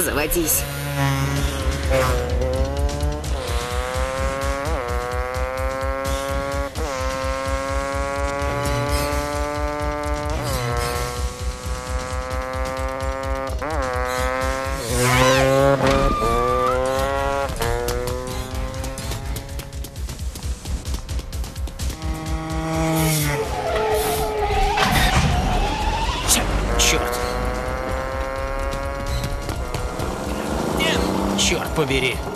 Заводись. Черт. Черт побери.